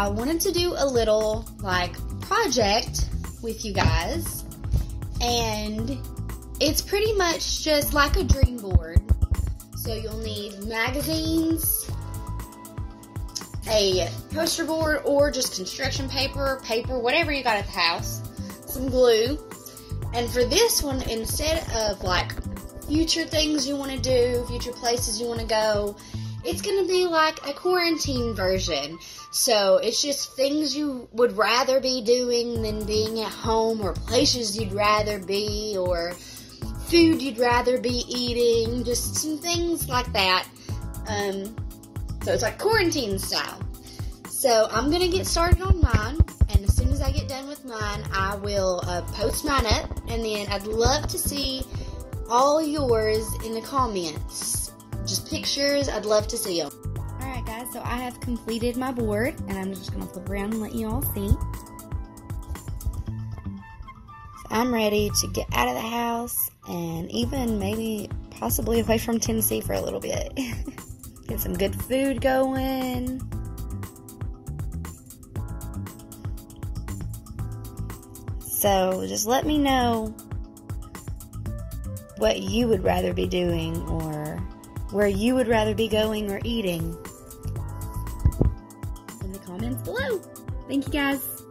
I wanted to do a little like project with you guys, and it's pretty much just like a dream board. So you'll need magazines, a poster board, or just construction paper, paper, whatever you got at the house, some glue. And for this one, instead of like future things you want to do, future places you want to go, it's going to be like a quarantine version. So it's just things you would rather be doing than being at home, or places you'd rather be, or food you'd rather be eating, just some things like that. Um, so it's like quarantine style. So I'm gonna get started on mine, and as soon as I get done with mine, I will uh, post mine up, and then I'd love to see all yours in the comments. Just pictures, I'd love to see them. Alright guys, so I have completed my board, and I'm just gonna flip around and let you all see. So I'm ready to get out of the house, and even maybe possibly away from Tennessee for a little bit. get some good food going. So just let me know what you would rather be doing or where you would rather be going or eating in the comments below. Thank you guys.